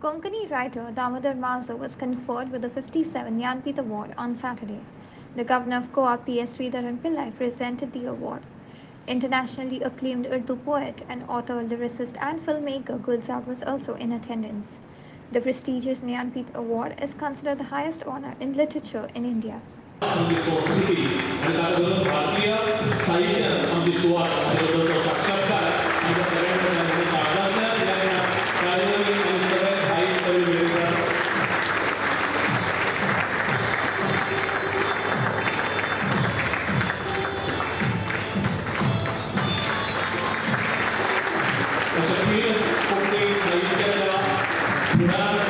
Konkani writer Damodar Mauzo was conferred with the 57 Jnanpith Award on Saturday. The governor of Goa, P.S. Sreedharan Pillai, presented the award. Internationally acclaimed Urdu poet and author, lyricist, and filmmaker Gulzar was also in attendance. The prestigious Jnanpith Award is considered the highest honor in literature in India. Oczekuję od tej zajęcia dla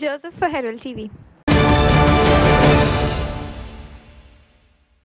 Joseph फहरल TV.